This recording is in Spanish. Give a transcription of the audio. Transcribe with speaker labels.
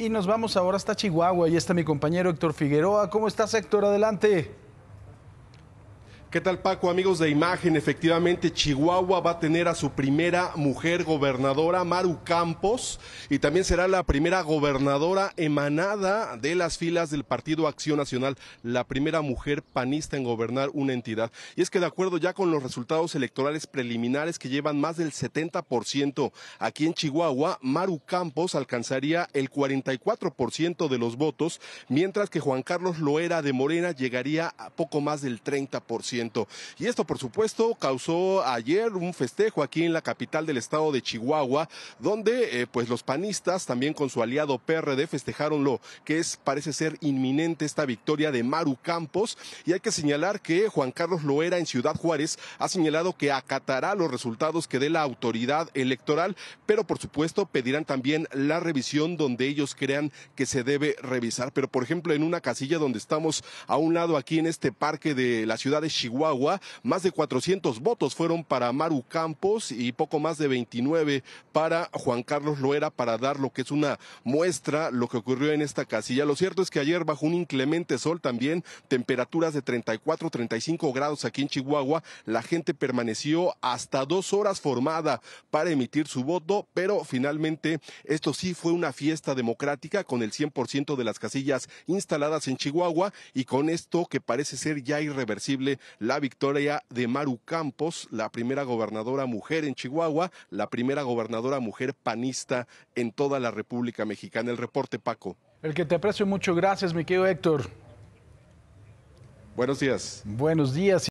Speaker 1: Y nos vamos ahora hasta Chihuahua. Ahí está mi compañero Héctor Figueroa. ¿Cómo estás, Héctor? Adelante.
Speaker 2: ¿Qué tal Paco, amigos de imagen? Efectivamente, Chihuahua va a tener a su primera mujer gobernadora, Maru Campos, y también será la primera gobernadora emanada de las filas del Partido Acción Nacional, la primera mujer panista en gobernar una entidad. Y es que de acuerdo ya con los resultados electorales preliminares que llevan más del 70% aquí en Chihuahua, Maru Campos alcanzaría el 44% de los votos, mientras que Juan Carlos Loera de Morena llegaría a poco más del 30%. Y esto, por supuesto, causó ayer un festejo aquí en la capital del estado de Chihuahua, donde eh, pues los panistas, también con su aliado PRD, festejaron lo que es, parece ser inminente esta victoria de Maru Campos. Y hay que señalar que Juan Carlos Loera en Ciudad Juárez ha señalado que acatará los resultados que dé la autoridad electoral, pero por supuesto pedirán también la revisión donde ellos crean que se debe revisar. Pero por ejemplo, en una casilla donde estamos a un lado aquí en este parque de la ciudad de Chihuahua, Chihuahua, más de 400 votos fueron para Maru Campos y poco más de 29 para Juan Carlos Loera para dar lo que es una muestra lo que ocurrió en esta casilla. Lo cierto es que ayer bajo un inclemente sol también, temperaturas de 34, 35 grados aquí en Chihuahua, la gente permaneció hasta dos horas formada para emitir su voto, pero finalmente esto sí fue una fiesta democrática con el 100% de las casillas instaladas en Chihuahua y con esto que parece ser ya irreversible la victoria de Maru Campos, la primera gobernadora mujer en Chihuahua, la primera gobernadora mujer panista en toda la República Mexicana. El reporte, Paco.
Speaker 1: El que te aprecio mucho, gracias, mi querido Héctor.
Speaker 2: Buenos días.
Speaker 1: Buenos días.